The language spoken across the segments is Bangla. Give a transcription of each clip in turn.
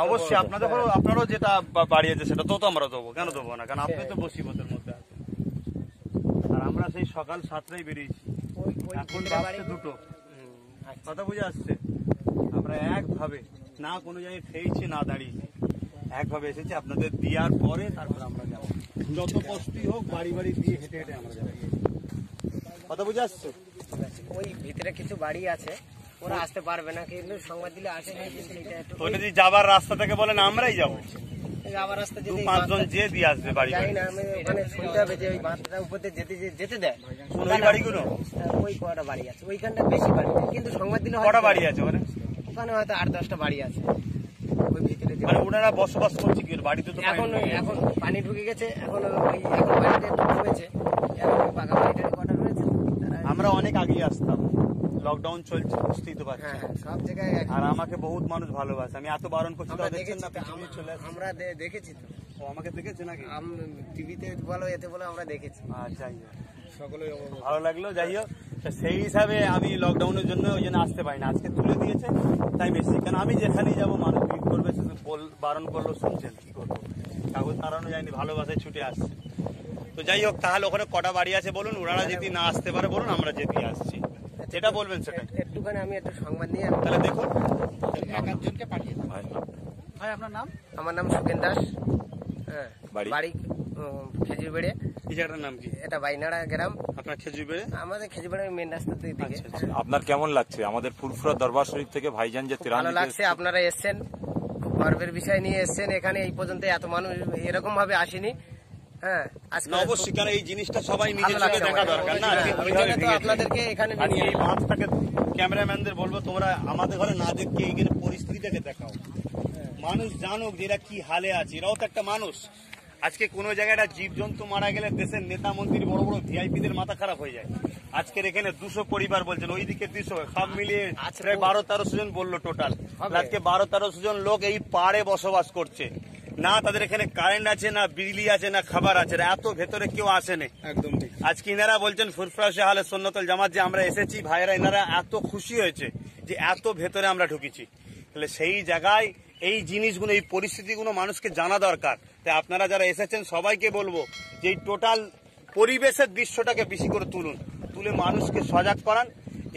না অবশ্যই। আপনাদের আপনারও যেটা বা- বাড়ি আছে সেটা তো তো আমরা দেবো। কেন দেবো না? কারণ আপনি তো বসিবতের মধ্যে আছেন। আর আমরা সেই সকাল সাতটায় বেরিয়েছি। এখন ভিতরে দুটো। আচ্ছা। কথা বুঝে আসছে? আমরা একভাবে না কোনো জায়গায় খেয়েছি না দাঁড়িয়েছি একভাবে এসেছি আপনাদের দেওয়ার পরে তারপর আমরা যাব। যত কষ্টই হোক বাড়ি বাড়ি দিয়ে হেঁটে হেঁটে আমরা যাব। কথা বুঝে আসছে? ওই ভিতরে কিছু বাড়ি আছে। ওরা আসতে পারবে না কিন্তু সংবাদ দিলে আসে না কিন্তু এটা একটু ওইটা যদি যাবার রাস্তা থেকে বলেন আমরাই যাব। রাস্তা যদি পাঁচজন যে দিয়ে আসবে বাড়ি জানি না আমি ওখানে শুনতে হবে যে ওই বাঁধটা উপর দিয়ে যেতে দেয়। ওই বাড়িগুলো? ওই কটা বাড়ি আছে ওইখানটা বেশি বাড়ি কিন্তু সংবাদ দিলে কটা বাড়ি আছে ওখানে? ওখানে হয়তো আট দশটা বাড়ি আছে। মানে ওনারা বসবাস করছে কি? বাড়িতে তো এখন এখন পানি ঢুকে গেছে এখন ওই এখন বাড়িতে একটু এখন পাকা বাড়িটা কটা রয়েছে। আমরা অনেক আগিয়ে আসতাম। লকডাউন চলছে বুঝতেই তো পারছি হ্যাঁ সব জায়গায় আর আমাকে বহুত মানুষ ভালোবাসে। আমি এত বারণ করছি তাও দেখছেন দেখেছি না তো, পিছনে চলে আসছে আমরা দেখেছি তো। ও আমাকে দেখেছে নাকি? টিভিতে বলো এতে বলো আমরা দেখেছি। আচ্ছা যাই হোক। ভালো লাগল যাই হোক। তা সেই হিসাবে আমি লকডাউনের জন্য ওই জন্য আসতে পারি না আজকে তুলে দিয়েছে তাই বেশি। কারণ আমি যেখানেই যাব মানুষ ভিড় করবে শুধু বল- বারণ করল শুনছেন কি করব? কাগজ তাড়ানো যায়নি ভালোবাসায় ছুটে আসছে। তো যাই হোক তাহলে ওখানে কটা বাড়ি আছে বলুন? ওনারা যদি না আসতে পারে বলুন আমরা যেতে আসছি। যেটা বলবেন এক- একটুখানি আমি একটু সংবাদ নিয়ে আমি- তাহলে দেখুন। ভাই। আপনার নাম? আমার নাম সুকেন দাস। হ্যাঁ বাড়ি? খেজুরবেড়ে। এই জায়গাটার নাম কি? এটা বাইনাড়া গ্রাম। আপনার খেজুর বেড়ে আমাদের মেন আচ্ছা আচ্ছা। আপনার কেমন লাগছে? আমাদের ফুলফুরা দরবার শরীফ থেকে ভাইজান যে ভালো লাগছে আপনারা এসছেন। খুব গর্বের বিষয় নিয়ে এসছেন। এখানে এই পর্যন্ত এত মানুষ এরকম ভাবে আসেনি। হ্যাঁ না অবশ্যই কারণ এই জিনিসটা সবাই নিজের চোখে দেখা দরকার না যে ওই কীভাবে জন্য তো ভেঙেছে। আপনাদেরকে এখানে আজকে এই বাঁধটাকে ক্যামেরাম্যানদের বলব তোমরা আমাদের ঘরে না দেখে এইখানে পরিস্থিতিটাকে দেখাও। মানুষ জানুক যে এরা কি হালে আছে এরাও তো একটা মানুষ। আজকে কোনো জায়গায় একটা জীবজন্তু মারা গেলে দেশের নেতা মন্ত্রী বড় বড় ভিআইপিদের মাথা খারাপ হয়ে যায়। আজকের এখানে দুশো পরিবার বলছেন ওইদিকে দুশো সব মিলিয়ে প্রায় বারো তেরোশো জন বলল টোটাল আজকে বারো তেরোশো জন লোক এই পাড়ে বসবাস করছে। না তাদের এখানে কারেন্ট আছে না বিজলি আছে না খাবার আছে এত ভেতরে কেউ আসেনি। একদম ঠিক। আজকে ইনারা বলছেন ফুরফুরাশে হালে সন্ন্যতল জামাত যে আমরা এসেছি ভাইয়েরা ইনারা এত খুশি হয়েছে যে এত ভেতরে আমরা ঢুকেছি। তাহলে সেই জায়গায় এই জিনিসগুলো এই পরিস্থিতিগুলো মানুষকে জানা দরকার। তাই আপনারা যারা এসেছেন সবাইকে বলব যে এই টোটাল পরিবেশের দৃশ্যটাকে বেশি করে তুলুন। তুলে মানুষকে সজাগ করান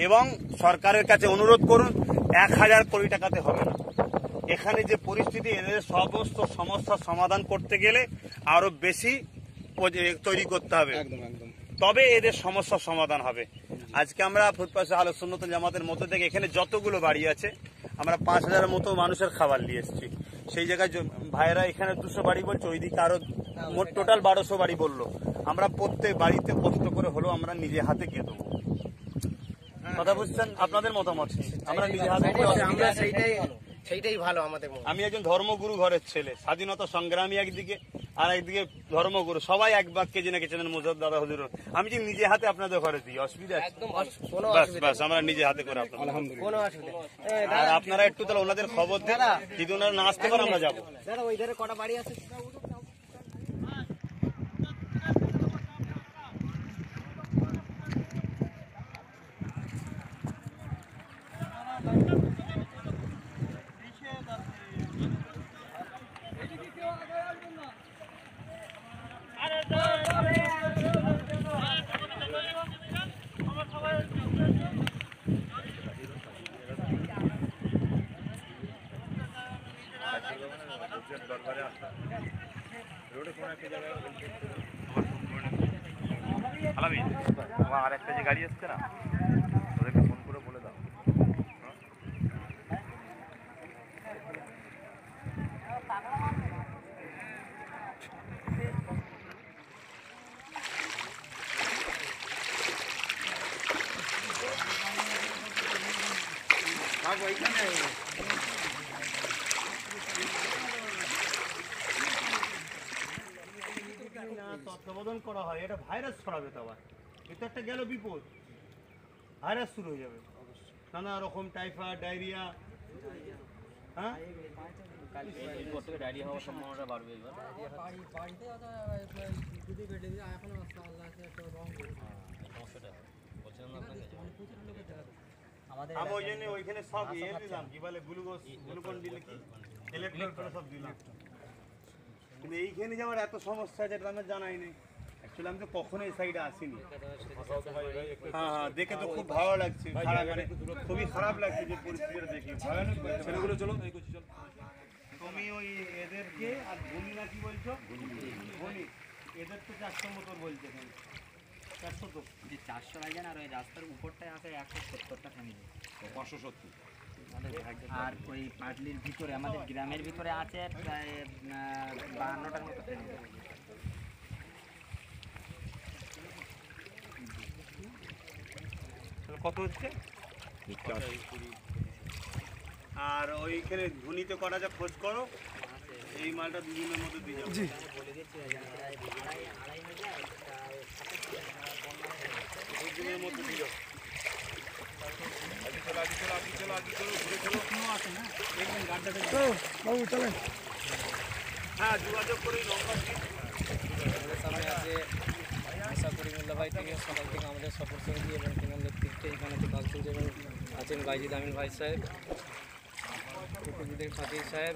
এবং সরকারের কাছে অনুরোধ করুন এক হাজার কোটি টাকাতে হবে না। এখানে যে পরিস্থিতি এদের সমস্ত সমস্যার সমাধান করতে গেলে আরও বেশি তৈরি করতে হবে। একদম একদম। তবে এদের সমস্যার সমাধান হবে। আজকে আমরা ফুটপাশে আলো সুন্নত জামাতের মধ্যে থেকে এখানে যতগুলো বাড়ি আছে আমরা পাঁচ হাজারের মতো মানুষের খাবার নিয়ে এসেছি। সেই জায়গায় ভাইয়েরা এখানে দুশো বাড়ি বলছে ওইদিকে আরও মোট টোটাল বারোশো বাড়ি বলল। আমরা প্রত্যেক বাড়িতে কষ্ট করে হলেও আমরা নিজে হাতে গিয়ে দেবো। কথা বুঝছেন? আপনাদের মতামত আমরা নিজে হাতে সেইটাই ভালো আমাদের আমি একজন ধর্মগুরু ঘরের ছেলে স্বাধীনতা সংগ্রামী একদিকে আর একদিকে ধর্মগুরু সবাই এক বাক্যে জেনে গেছেন মুজব দাদা হুজুর। আমি যে নিজে হাতে আপনাদের ঘরে দিই অসুবিধা আছে? বাস বাস আমরা নিজে হাতে করে আপনার কোনো অসুবিধা আর আপনারা একটু তাহলে ওনাদের খবর দেন যদি ওনারা না আসতে পারে আমরা যাব। দাদা ওই ধারে কটা বাড়ি আছে? গাড়ি আসছে না? ওদেরকে ফোন করে বলে দাও। তত্ত্বাবধান করা হয়? এটা ভাইরাস ছড়াবে তো আবার। এটা একটা গেল বিপদ। ভাইরাস শুরু হয়ে যাবে। নানা রকম টাইফয়েড ডায়রিয়া। হ্যাঁ? আমি ওই জন্য ওইখানে সব ইয়ে দিলাম কি বলে গ্লুকোজ গ্লুকন দিলে কি? ইলেকট্রন সব দিলাম। কিন্তু এইখানে যে আমার এত সমস্যা আছে এটা আমার জানাই নেই। অ্যাকচুয়ালি আমি তো কখনো এই সাইডে আসিনি। হ্যাঁ হ্যাঁ দেখে তো খুব ভালো লাগছে খারাপ মানে খুবই খারাপ লাগছে যে পরিস্থিতিটা দেখি। ভয়ানক ছেলেগুলো চলো তুমি ওই এদেরকে আর ধনী না কি বলছো? ধনী এদের তো চারশো মতো বলছে চারশো তো। যে চারশো ভাইজান আর ওই রাস্তার উপরটায় আছে একশো সত্তরটা ফ্যামিলি পাঁচশো সত্তর। আর ওই পাটলির ভিতরে আমাদের গ্রামের ভিতরে আছে প্রায় বাহান্নটার মতো ফ্যামিলি কত হচ্ছে? আর ওইখানে ধুনিতে কটা যা খোঁজ করো এই মালটা দুদিনের মধ্যে দিয়ে যাব দুদিনের মধ্যে দিয়ে যাব হ্যাঁ যোগাযোগ করে নম্বর দিন আমাদের সামনে আছে আশা করি মোল্লা ভাই থেকে সকাল থেকে আমাদের সফর সঙ্গী এবং তৃণমূল নেতৃত্বে এখানে আছে কালচুর এবং আছেন বাইজিদ আমিন ভাই সাহেব কুকুরজিদের ফাতিহ সাহেব।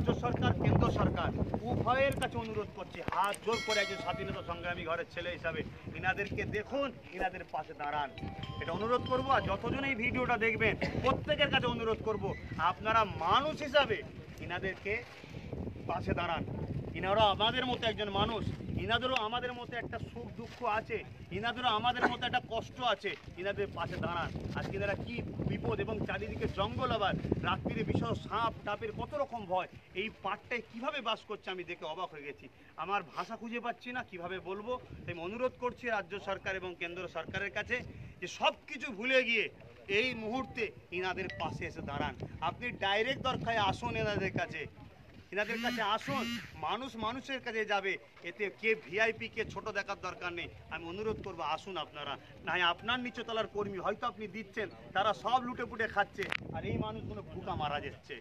রাজ্য সরকার, কেন্দ্র সরকার উভয়ের কাছে অনুরোধ করছি, হাত জোর করে একজন স্বাধীনতা সংগ্রামী ঘরের ছেলে হিসাবে ইনাদেরকে দেখুন, ইনাদের পাশে দাঁড়ান। এটা অনুরোধ করব আর যতজন এই ভিডিওটা দেখবেন, প্রত্যেকের কাছে অনুরোধ করব, আপনারা মানুষ হিসাবে ইনাদেরকে পাশে দাঁড়ান। ইনারা আমাদের মতো একজন মানুষ, ইনাদেরও আমাদের মতো একটা সুখ দুঃখ আছে, ইনাদেরও আমাদের মতো একটা কষ্ট আছে, ইনাদের পাশে দাঁড়ান। আজকে এনারা কি বিপদ এবং চারিদিকে জঙ্গল আবার, রাত্রিরে বিশাল সাপ টাপের কত রকম ভয়, এই পাটটায় কীভাবে বাস করছে আমি দেখে অবাক হয়ে গেছি। আমার ভাষা খুঁজে পাচ্ছি না, কীভাবে বলব? তাই আমি অনুরোধ করছি রাজ্য সরকার এবং কেন্দ্র সরকারের কাছে যে সব কিছু ভুলে গিয়ে এই মুহূর্তে ইনাদের পাশে এসে দাঁড়ান। আপনি ডাইরেক্ট দরকারে আসুন এনাদের কাছে। এনাদের কাছে আসুন, মানুষ মানুষের কাছে যাবে। এতে কে ভিআইপি কে ছোট দেখার দরকার নেই। আমি অনুরোধ করব, আসুন আপনারা। না আপনার নিচতলার কর্মী হয়তো আপনি দিচ্ছেন, তারা সব লুটে পুটে খাচ্ছে, আর এই মানুষগুলো ভুকা মারা যাচ্ছে।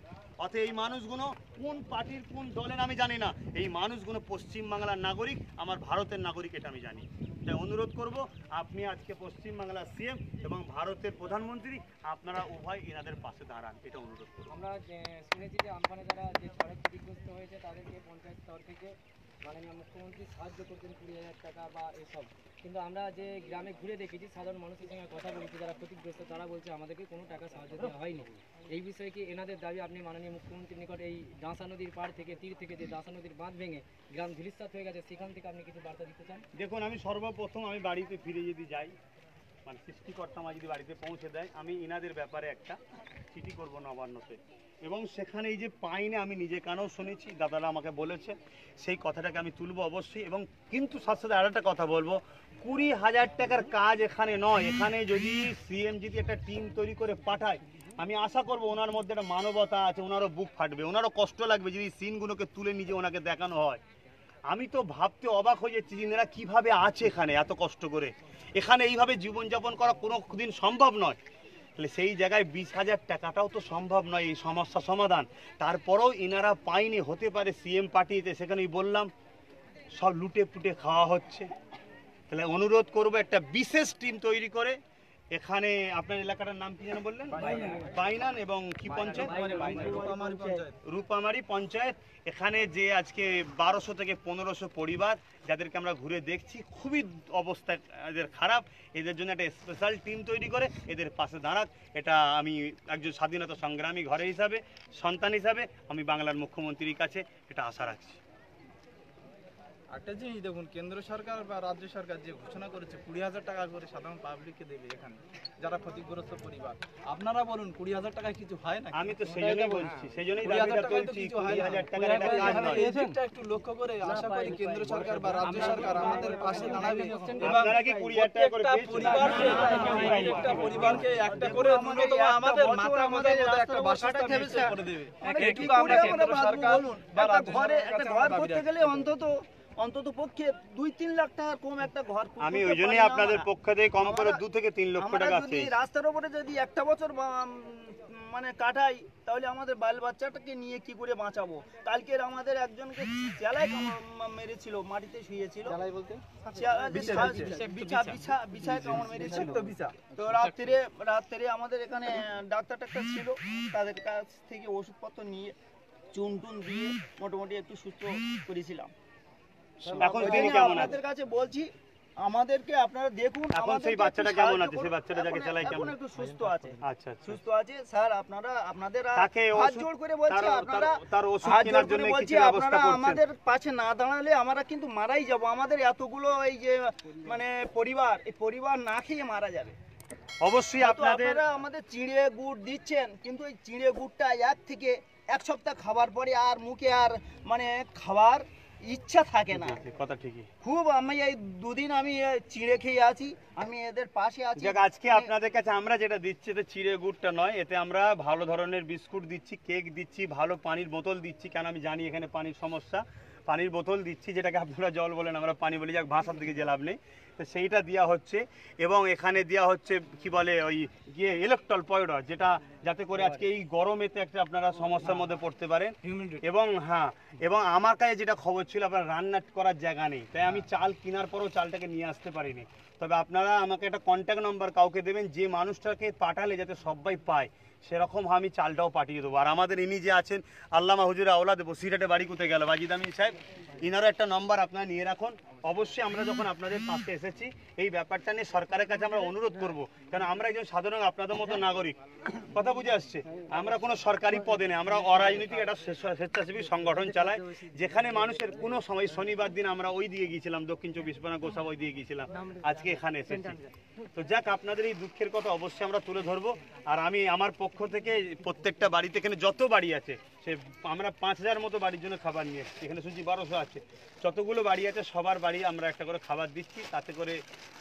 অতএব এই মানুষগুলো কোন পার্টির কোন দলের আমি জানি না। এই মানুষগুলো পশ্চিমবাংলার নাগরিক, আমার ভারতের নাগরিক, এটা আমি জানি। তাই অনুরোধ করব, আপনি আজকে পশ্চিমবাংলার সিএম এবং ভারতের প্রধানমন্ত্রী, আপনারা উভয় এনাদের পাশে দাঁড়ান, এটা অনুরোধ করব। আমরা শুনেছি যে আমফানে যারা যে ঝড়ে ক্ষতিগ্রস্ত হয়েছে, তাদেরকে পঞ্চায়েত স্তর থেকে মাননীয় মুখ্যমন্ত্রী সাহায্য করতেন কুড়ি হাজার টাকা বা এসব। কিন্তু আমরা যে গ্রামে ঘুরে দেখেছি, সাধারণ মানুষের সঙ্গে কথা বলেছি, যারা ক্ষতিগ্রস্ত, তারা বলছে আমাদেরকে কোনো টাকা সাহায্য দেওয়া হয়নি। এই বিষয়ে কি এনাদের দাবি? আপনি মাননীয় মুখ্যমন্ত্রীর নিকট এই দাঁসা নদীর পাড় থেকে, তীর থেকে যে দাঁসা নদীর বাঁধ ভেঙে গ্রাম ধুলিস্তাত হয়ে গেছে, সেখান থেকে আপনি কিছু বার্তা দিতে চান? দেখুন, আমি সর্বপ্রথম আমি বাড়িতে ফিরে যদি যাই মানে সৃষ্টিকর্তা আমার যদি বাড়িতে পৌঁছে দেয়, আমি ইনাদের ব্যাপারে একটা চিঠি করব নবান্নতে। এবং সেখানে এই যে পাইনে আমি নিজে কানেও শুনেছি, দাদারা আমাকে বলেছে, সেই কথাটাকে আমি তুলবো অবশ্যই। এবং কিন্তু সাথে সাথে আরেকটা কথা বলব, কুড়ি হাজার টাকার কাজ এখানে নয়। এখানে যদি সিএম যদি একটা টিম তৈরি করে পাঠায়, আমি আশা করব ওনার মধ্যে একটা মানবতা আছে, ওনারও বুক ফাটবে, ওনারও কষ্ট লাগবে যদি সিনগুলোকে তুলে নিজে ওনাকে দেখানো হয়। আমি তো ভাবতে অবাক হয়ে যাচ্ছি যে এরা কীভাবে আছে এখানে এত কষ্ট করে। এখানে এইভাবে জীবনযাপন করা কোনো দিন সম্ভব নয়। তাহলে সেই জায়গায় বিশ হাজার টাকাটাও তো সম্ভব নয় এই সমস্যা সমাধান। তারপরেও এনারা পায়নি হতে পারে সিএম পার্টিতে সেখানেই বললাম, সব লুটে পুটে খাওয়া হচ্ছে। তাহলে অনুরোধ করব একটা বিশেষ টিম তৈরি করে এখানে আপনার এলাকাটার নাম কি যেন বললেন? বাইনান এবং কি পঞ্চায়েত? রূপামারি পঞ্চায়েত। এখানে যে আজকে বারোশো থেকে পনেরোশো পরিবার যাদেরকে আমরা ঘুরে দেখছি, খুবই অবস্থা এদের খারাপ। এদের জন্য একটা স্পেশাল টিম তৈরি করে এদের পাশে দাঁড়াক। এটা আমি একজন স্বাধীনতা সংগ্রামী ঘরে হিসাবে, সন্তান হিসাবে আমি বাংলার মুখ্যমন্ত্রীর কাছে এটা আশা রাখছি। একটা জিনিস দেখুন কেন্দ্র সরকার বা রাজ্য সরকার যে ঘোষণা করেছে কুড়ি হাজার টাকা করে সাধারণ পাবলিককে দেবে এখানে যারা ক্ষতিগ্রস্ত পরিবার। আপনারা বলুন কুড়ি হাজার টাকায় কিছু হয় না আমি তো সেই জন্যই বলছি সেই জন্যই কিছু হয় না। একটা লক্ষ্য করে আশা করি কেন্দ্র সরকার বা রাজ্য সরকার আমাদের পাশে দাঁড়াবে? পরিবারকে প্রত্যেকটা পরিবারকে একটা করে ন্যূনতম আমাদের মাথা আমাদের একটা নিশ্চয় করে দেবে। এইটুকু আমরা কেন্দ্র সরকার বা রাজ্য ঘরে একটা ঘর করতে গেলে অন্তত অন্তত পক্ষে দুই তিন লাখ টাকার কম একটা ঘর আমি ওই জন্যই আপনাদের পক্ষ থেকে কম করে দু থেকে তিন লক্ষ টাকা যদি রাস্তার উপরে যদি একটা বছর মানে কাটাই তাহলে আমাদের বাল বাচ্চাটাকে নিয়ে কি করে বাঁচাবো? কালকের আমাদের একজনকে চেলায় মেরেছিল মাটিতে শুয়েছিল। বিছা বিছা বিছায় কামড় মেরেছিল। তো রাত্রে রাত্রে আমাদের এখানে ডাক্তার টাক্তার ছিল। তাদের কাছ থেকে ওষুধপত্র নিয়ে চুন টুন দিয়ে মোটামুটি একটু সুস্থ করেছিলাম। এখন তিনি কেমন আছে আপনাদের কাছে বলছি আমাদেরকে আপনারা দেখুন এখন সেই বাচ্চাটা কেমন আছে? সেই বাচ্চাটা যাকে এখন কেমন? একটু সুস্থ আছে আচ্ছা আচ্ছা সুস্থ আছে স্যার আপনারা আপনাদের তাকে হাত করে বলছি আপনারা তার- ওষুধ কেনার জন্য কিছু ব্যবস্থা করছেন। আমাদের পাশে না দাঁড়ালে আমরা কিন্তু মারাই যাব আমাদের এতগুলো এই যে মানে পরিবার এই পরিবার না খেয়ে মারা যাবে অবশ্যই আপনাদের আপনারা আমাদের চিড়ে গুড় দিচ্ছেন কিন্তু এই চিড়ে গুড়টা এক থেকে এক সপ্তাহ খাবার পরে আর মুখে আর মানে খাবার ইচ্ছা থাকে না। কথা ঠিকই। খুব আমি এই দুদিন আমি চিড়ে খেয়ে আছি আমি এদের পাশে আছি। যাক আজকে মানে আপনাদের কাছে আমরা যেটা দিচ্ছি এটা চিড়ে গুড়টা নয় এতে আমরা ভালো ধরনের বিস্কুট দিচ্ছি কেক দিচ্ছি ভালো পানির বোতল দিচ্ছি কেন আমি জানি এখানে পানির সমস্যা। পানির বোতল দিচ্ছি যেটাকে আপনারা জল বলেন আমরা পানি বলি যাক ভাষার দিকে যে লাভ নেই। তো সেইটা দেওয়া হচ্ছে এবং এখানে দেওয়া হচ্ছে কি বলে ওই গিয়ে ইলেকট্রল পাউডার যেটা যাতে করে আজকে এই গরমেতে একটা আপনারা সমস্যার মধ্যে পড়তে পারেন। এবং হ্যাঁ এবং আমার কাছে যেটা খবর ছিল আপনার রান্না করার জায়গা নেই তাই আমি চাল কেনার পরও চালটাকে নিয়ে আসতে পারিনি। তবে আপনারা আমাকে একটা কন্ট্যাক্ট নম্বর কাউকে দেবেন যে মানুষটাকে পাঠালে যাতে সবাই পায়। সেরকম আমি চালটাও পাঠিয়ে দেবো। আর আমাদের ইনি যে আছেন, আল্লামা হুজুরে আওলা দেবো সিরাটে বাড়ি কোথায় গেল? বাজিদ সাহেব, ইনারও একটা নম্বর আপনারা নিয়ে রাখুন। অবশ্যই আমরা যখন আপনাদের পাশে এসেছি, এই ব্যাপারটা নিয়ে সরকারের কাছে আমরা অনুরোধ করব। কারণ আমরা একজন সাধারণ আপনাদের মতো নাগরিক। কথা বুঝে আসছে? আমরা কোনো সরকারি পদে নেই। আমরা অরাজনৈতিক একটা স্বেচ্ছাসেবী সংগঠন চালাই। যেখানে মানুষের কোনো সময় শনিবার দিন আমরা ওই দিকে গিয়েছিলাম, দক্ষিণ চব্বিশ পরগনা গোসাব ওই দিয়ে গিয়েছিলাম। আজকে এখানে এসেছি। তো যাক, আপনাদের এই দুঃখের কথা অবশ্যই আমরা তুলে ধরবো। আর আমি আমার পক্ষ থেকে প্রত্যেকটা বাড়িতে এখানে যত বাড়ি আছে সে আমরা পাঁচ হাজার মতো বাড়ির জন্য খাবার নিয়ে এসেছি। এখানে শুনছি বারোশো আছে। যতগুলো বাড়ি আছে, সবার বাড়ি আমরা একটা করে খাবার দিচ্ছি। তাতে করে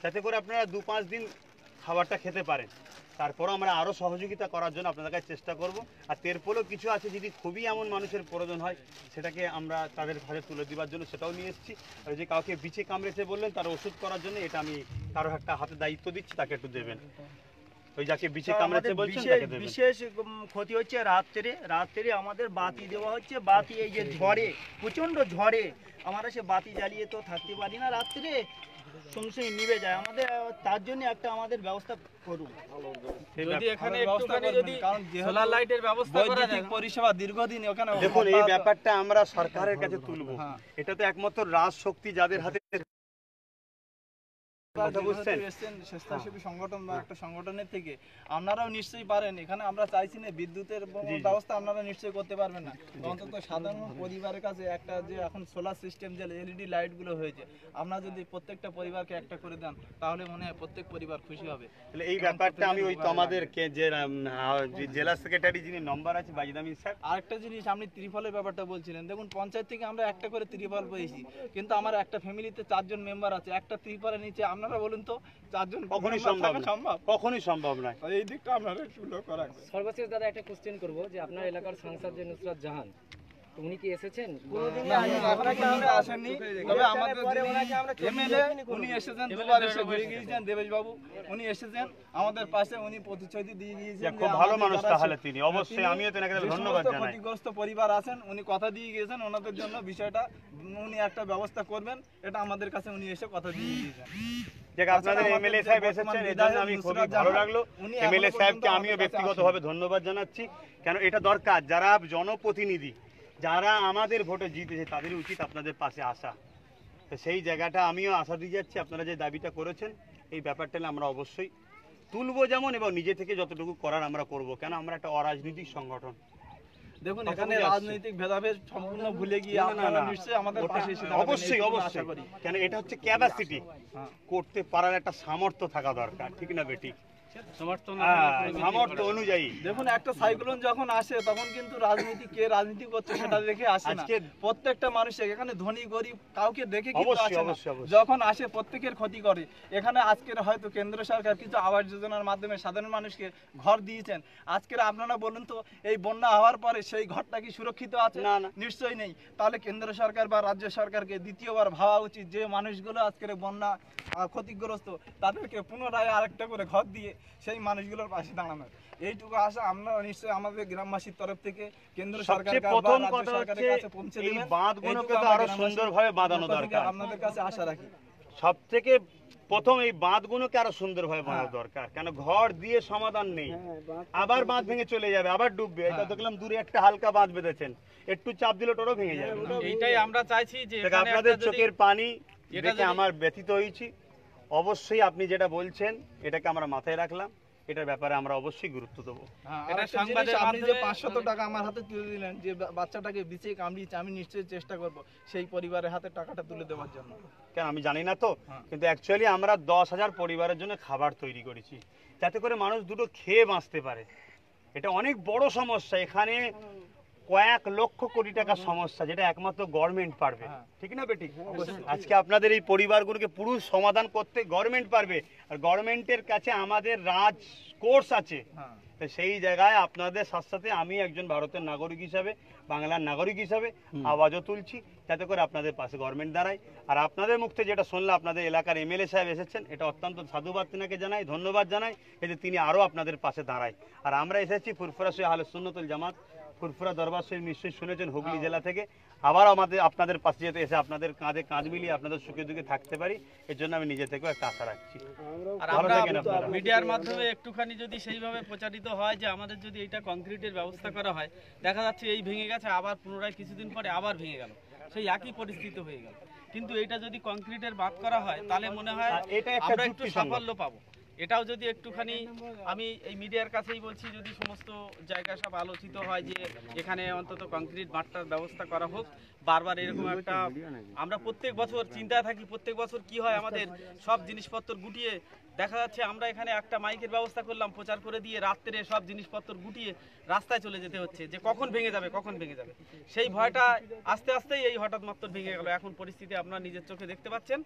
যাতে করে আপনারা দু পাঁচ দিন খাবারটা খেতে পারেন। তারপরও আমরা আরও সহযোগিতা করার জন্য আপনাদের কাছে চেষ্টা করব। আর তেরপোলও কিছু আছে যদি খুবই এমন মানুষের প্রয়োজন হয়, সেটাকে আমরা তাদের ঘরে তুলে দেওয়ার জন্য সেটাও নিয়ে এসেছি। আর যে কাউকে বিছে কামড়েছে বললেন, তার ওষুধ করার জন্য এটা আমি কারও একটা হাতে দায়িত্ব দিচ্ছি, তাকে একটু দেবেন। ওই যাকে বিছে তো বলছেন বিশেষ ক্ষতি হচ্ছে রাত্রে। রাত্রে আমাদের বাতি দেওয়া হচ্ছে। বাতি এই যে ঝড়ে প্রচণ্ড ঝড়ে আমরা সে বাতি জ্বালিয়ে তো থাকতে পারি না রাত্রে। সঙ্গে সঙ্গে নিভে যায়। আমাদের তার জন্য একটা আমাদের ব্যবস্থা করুন। যদি এখানে ব্যবস্থা একটুখানি যদি সোলার লাইটের ব্যবস্থা করা যায় পরিষেবা দীর্ঘদিন ওখানে দেখুন এই ব্যাপারটা আমরা সরকারের কাছে তুলবো। হ্যাঁ। এটা তো একমাত্র রাজ শক্তি যাদের হাতে স্বেচ্ছাসেবী সংগঠন বা একটা সংগঠনের থেকে আপনারাও নিশ্চয়ই পারেন। এখানে আমরা চাইছি না বিদ্যুতের। ব্যবস্থা আপনারা নিশ্চয়ই করতে পারবেন না। অন্তত সাধারণ পরিবারের কাছে একটা যে এখন সোলার সিস্টেম যে এলইডি লাইটগুলো হয়েছে আপনারা যদি প্রত্যেকটা পরিবারকে একটা করে দেন তাহলে মনে হয় প্রত্যেক পরিবার খুশি হবে। তাহলে এই ব্যাপারটা আমি ওই তো আমাদের কে- যে যে জেলা সেক্রেটারি যিনি নম্বর আছে বাজিদামিন স্যার। আরেকটা জিনিস আপনি ত্রিফলের ব্যাপারটা বলছিলেন। দেখুন পঞ্চায়েত থেকে আমরা একটা করে ত্রিফল পেয়েছি। কিন্তু আমার একটা ফ্যামিলিতে চারজন মেম্বার আছে। একটা ত্রিফলের নিচে আমরা আপনারা বলুন তো চারজন কখনোই সম্ভব সম্ভব? কখনোই সম্ভব নয়। এই দিকটা আপনারা একটু লক্ষ্য রাখবেন। সর্বশেষ দাদা একটা কোশ্চেন করব যে আপনার এলাকার সাংসদ যে নুসরাত জাহান উনি কি এসেছেন? আসেননি। তবে আমাদের এমএলএ উনি এসেছেন দুবার এসে ঘুরে গিয়েছেন দেবেশ বাবু উনি এসেছেন আমাদের পাশে উনি প্রতিশ্রুতি দিয়ে গিয়েছেন খুব ভালো আমাদের মানুষ তাহলে তিনি। অবশ্যই আমিও তেনাকে যে ধন্যবাদ জানাই। ক্ষতিগ্রস্ত পরিবার আছেন উনি কথা দিয়ে গিয়েছেন ওনাদের জন্য বিষয়টা উনি একটা ব্যবস্থা করবেন এটা আমাদের কাছে উনি এসে কথা দিয়ে গিয়েছেন। দেখ আপনাদের এমএলএ সাহেব এসেছেন আমি খুবই ভালো লাগল। এমএলএ সাহেবকে আমিও ব্যক্তিগতভাবে ধন্যবাদ জানাচ্ছি। কেন এটা দরকার যারা জনপ্রতিনিধি যারা আমাদের ভোটে জিতেছে তাদের উচিত আপনাদের পাশে আসা। তো সেই জায়গাটা আমিও আশা দিয়ে যাচ্ছি আপনারা যে দাবিটা করেছেন এই ব্যাপারটা আমরা অবশ্যই তুলবো যেমন এবং নিজে থেকে যতটুকু করার আমরা করব। কেন? আমরা একটা অরাজনৈতিক সংগঠন। দেখুন এখানে রাজনৈতিক ভেদাভেদ সম্পূর্ণ ভুলে গিয়ে আপনারা নিশ্চয়ই আমাদের পাশে এসে অবশ্যই অবশ্যই। কেন? এটা হচ্ছে ক্যাপাসিটি। করতে পারার একটা সামর্থ্য থাকা দরকার। ঠিক না বেটি? সামর্থ্য অনুযায়ী। দেখুন একটা সাইক্লোন যখন আসে তখন কিন্তু রাজনীতি কে রাজনীতি করছে সেটা দেখে আসে না। প্রত্যেকটা মানুষ এখানে ধনী গরিব কাউকে দেখে কিন্তু আসে না। অবশ্যই, অবশ্যই। যখন আসে প্রত্যেকের ক্ষতি করে। এখানে আজকের হয়তো কেন্দ্র সরকার কিছু আবাস যোজনার মাধ্যমে সাধারণ মানুষকে ঘর দিয়েছেন। আজকের আপনারা বলুন তো এই বন্যা হওয়ার পরে সেই ঘরটা কি সুরক্ষিত আছে? না, না। নিশ্চয়ই নেই। তাহলে কেন্দ্র সরকার বা রাজ্য সরকারকে দ্বিতীয়বার ভাবা উচিত যে মানুষগুলো আজকের বন্যা ক্ষতিগ্রস্ত তাদেরকে পুনরায় আরেকটা করে ঘর দিয়ে সেই মানুষগুলোর পাশে দাঁড়ানো। এইটুকু আশা আমরা নিশ্চয়ই আমাদের গ্রামবাসীর তরফ থেকে কেন্দ্র সরকার প্রথম কথা হচ্ছে এই বাঁধগুলোকে তো আরও সুন্দরভাবে বাঁধানো দরকার। আপনাদের কাছে আশা রাখি। সব থেকে প্রথম এই বাঁধগুলোকে আরও সুন্দরভাবে বাঁধা দরকার। কেন ঘর দিয়ে সমাধান নেই। আবার বাঁধ ভেঙে চলে যাবে আবার ডুববে। এটা দেখলাম দূরে একটা হালকা বাঁধ বেঁধেছেন। একটু চাপ দিলে ওটারও ভেঙে যাবে এইটাই আমরা চাইছি যে আপনাদের চোখের পানি দেখে আমার ব্যথিত হয়েছি। অবশ্যই আপনি যেটা বলছেন এটাকে আমরা মাথায় রাখলাম। এটার ব্যাপারে আমরা অবশ্যই গুরুত্ব দেবো। হ্যাঁ, এটা আরেকটা সংবাদের জিনিস, আপনি যে পাঁচশত টাকা আমার হাতে তুলে দিলেন যে বাচ্চাটাকে বিছে কামড়িয়েছে আমি নিশ্চয়ই চেষ্টা করব সেই পরিবারের হাতে টাকাটা তুলে দেওয়ার জন্য। কেন আমি জানি না তো হ্যাঁ। কিন্তু অ্যাকচুয়ালি আমরা দশ হাজার পরিবারের জন্য খাবার তৈরি করেছি। যাতে করে মানুষ দুটো খেয়ে বাঁচতে পারে। এটা অনেক বড় সমস্যা। এখানে কয়েক লক্ষ কোটি টাকার সমস্যা যেটা একমাত্র গভর্নমেন্ট পারবে। হ্যাঁ। ঠিক না বেটি? আজকে আপনাদের এই পরিবারগুলোকে পুরো সমাধান করতে গভর্নমেন্ট পারবে। আর গভর্নমেন্টের কাছে আমাদের রাজ কোর্স আছে। হ্যাঁ। তো সেই জায়গায় আপনাদের সাথে সাথে আমি একজন ভারতের নাগরিক হিসাবে বাংলার নাগরিক হিসাবে আওয়াজও তুলছি যাতে করে আপনাদের পাশে গভর্নমেন্ট দাঁড়ায়। আর আপনাদের মুখ থেকে যেটা শুনলাম আপনাদের এলাকার এমএলএ সাহেব এসেছেন এটা অত্যন্ত সাধুবাদ তিনাকে জানাই ধন্যবাদ জানাই এই যে তিনি আরও আপনাদের পাশে দাঁড়ায়। আর আমরা এসেছি ফুরফুরা হালে সুন্নতুল জামাত ফুরফুরা দরবার শরীফ নিশ্চয়ই শুনেছেন হুগলি জেলা থেকে। আবার আমাদের আপনাদের পাশে যেতে এসে আপনাদের কাঁধে কাঁধ মিলিয়ে আপনাদের সুখে দুঃখে থাকতে পারি। এর জন্য আমি নিজে থেকেও একটা আশা রাখছি। আর আমরা মিডিয়ার মাধ্যমে একটুখানি যদি সেইভাবে প্রচারিত হয় যে আমাদের যদি এটা কংক্রিটের ব্যবস্থা করা হয় দেখা যাচ্ছে এই ভেঙে গেছে আবার পুনরায় কিছুদিন পরে আবার ভেঙে গেল। সেই একই পরিস্থিতি হয়ে গেল। কিন্তু এটা যদি কংক্রিটের বাদ করা হয় তাহলে মনে হয় আমরা একটু সাফল্য পাবো। এটাও যদি একটুখানি আমি এই মিডিয়ার কাছেই বলছি, যদি সমস্ত জায়গা সব আলোচিত হয় যে এখানে অন্তত কংক্রিট মাঠটার ব্যবস্থা করা হোক, বারবার এরকম একটা আমরা প্রত্যেক বছর চিন্তায় থাকি, প্রত্যেক বছর কি হয় আমাদের সব জিনিসপত্র গুটিয়ে, দেখা যাচ্ছে আমরা এখানে একটা মাইকের ব্যবস্থা করলাম, প্রচার করে দিয়ে রাত্রে সব জিনিসপত্র গুটিয়ে রাস্তায় চলে যেতে হচ্ছে, যে কখন ভেঙে যাবে, কখন ভেঙে যাবে। সেই ভয়টা আস্তে আস্তেই এই হঠাৎ মাত্র ভেঙে গেল। এখন পরিস্থিতি আপনারা নিজের চোখে দেখতে পাচ্ছেন,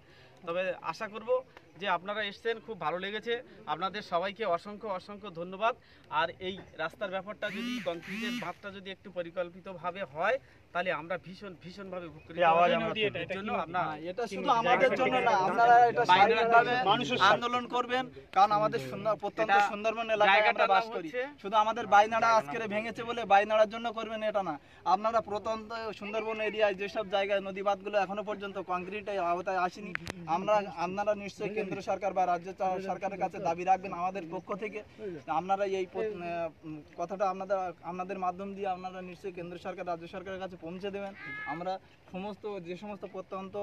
তবে আশা করব যে আপনারা এসছেন খুব ভালো লেগেছে। আপনাদের সবাইকে অসংখ্য অসংখ্য ধন্যবাদ। আর এই রাস্তার ব্যাপারটা যদি কংক্রিটের বাঁধটা যদি একটু পরিকল্পিতভাবে হয় তাহলে আমরা ভীষণ ভীষণভাবে উপকৃত এই আওয়াজ হব। আমরা এর জন্য আমরা এটা শুধু আমাদের জন্য না আপনারা এটা শারীরিকভাবে মানুষের সাথে। আন্দোলন করবেন কারণ আমাদের প্রত্যন্ত সুন্দরবন এলাকায় আমরা বাস করি। শুধু আমাদের বাইনাড়া আজকে ভেঙেছে বলে বাইনাড়ার জন্য করবেন এটা না। আপনারা প্রত্যন্ত সুন্দরবন এরিয়ায় যেসব জায়গায় নদী বাঁধগুলো এখনও পর্যন্ত কংক্রিটের আওতায় আসেনি আমরা আপনারা নিশ্চয়ই কেন্দ্র সরকার বা রাজ্য সরকারের কাছে দাবি রাখবেন আমাদের পক্ষ থেকে। আপনারা এই কথাটা আপনাদের আপনাদের মাধ্যম দিয়ে আপনারা নিশ্চয়ই কেন্দ্র সরকার রাজ্য সরকারের কাছে পৌঁছে দেবেন। আমরা সমস্ত যে সমস্ত প্রত্যন্ত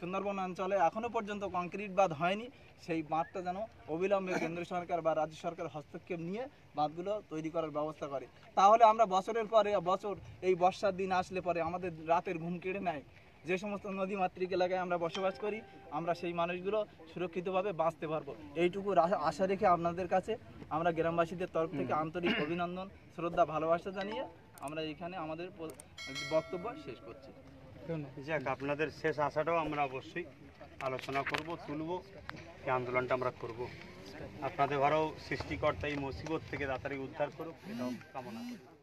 সুন্দরবন অঞ্চলে এখনও পর্যন্ত কংক্রিট বাঁধ হয়নি সেই বাঁধটা যেন অবিলম্বে কেন্দ্র সরকার বা রাজ্য সরকার হস্তক্ষেপ নিয়ে বাঁধগুলো তৈরি করার ব্যবস্থা করে। তাহলে আমরা বছরের পরে বছর এই বর্ষার দিন আসলে পরে আমাদের রাতের ঘুম কেড়ে নেয়। যে সমস্ত নদীমাতৃক এলাকায় আমরা বসবাস করি আমরা সেই মানুষগুলো সুরক্ষিতভাবে বাঁচতে পারব। এইটুকু আশা রেখে আপনাদের কাছে আমরা গ্রামবাসীদের তরফ থেকে আন্তরিক অভিনন্দন শ্রদ্ধা ভালোবাসা জানিয়ে আমরা এখানে আমাদের বক্তব্য শেষ করছি। যাক আপনাদের শেষ আশাটাও আমরা অবশ্যই আলোচনা করব তুলব এই আন্দোলনটা আমরা করব। আপনাদের ঘরেও সৃষ্টিকর্তা এই মুসিবত থেকে তাড়াতাড়ি উদ্ধার করুক এটাও কামনা করি।